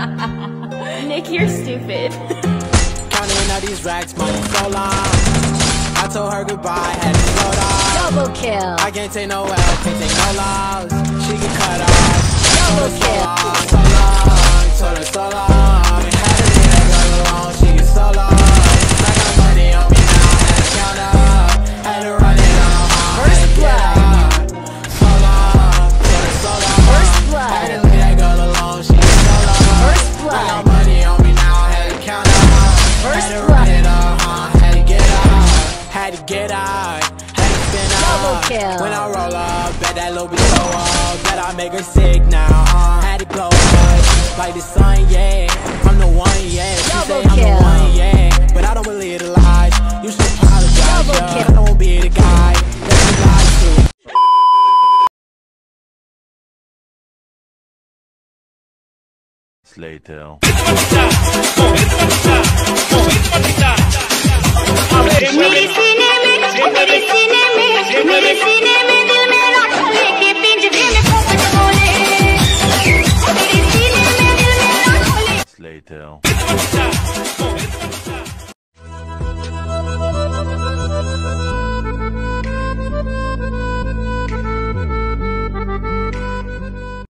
Nick, you're stupid. Counting these racks, so long. I told her goodbye, had to down. Double kill. I can't take no L, can't take no loss. Get out. Had to. Double kill. When I roll up, bet that little bitch blow up. Bet I make her sick now. Uh, had to glow up like the sun, yeah. I'm the one, yeah. She Double say I'm kill. the one, yeah. But I don't believe the lies. You should apologize, Double yeah. kill. I don't be the guy that you lied to. Later. tell.